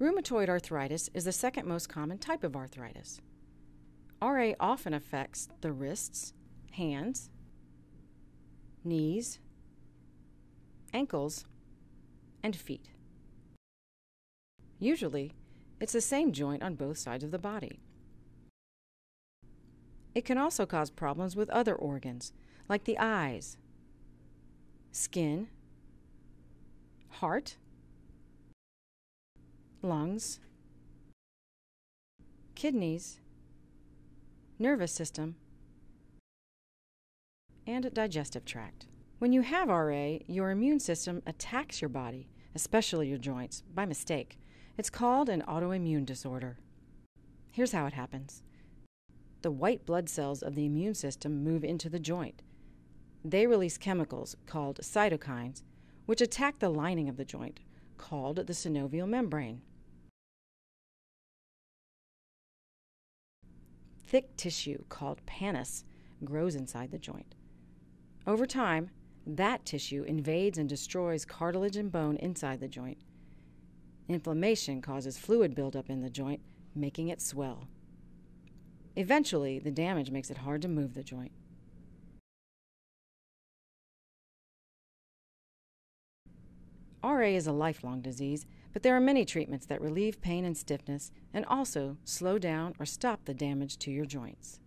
Rheumatoid arthritis is the second most common type of arthritis. RA often affects the wrists, hands, knees, ankles, and feet. Usually, it's the same joint on both sides of the body. It can also cause problems with other organs, like the eyes, skin, heart, lungs, kidneys, nervous system, and digestive tract. When you have RA, your immune system attacks your body, especially your joints, by mistake. It's called an autoimmune disorder. Here's how it happens the white blood cells of the immune system move into the joint. They release chemicals called cytokines, which attack the lining of the joint, called the synovial membrane. Thick tissue called pannus grows inside the joint. Over time, that tissue invades and destroys cartilage and bone inside the joint. Inflammation causes fluid buildup in the joint, making it swell. Eventually, the damage makes it hard to move the joint. RA is a lifelong disease, but there are many treatments that relieve pain and stiffness and also slow down or stop the damage to your joints.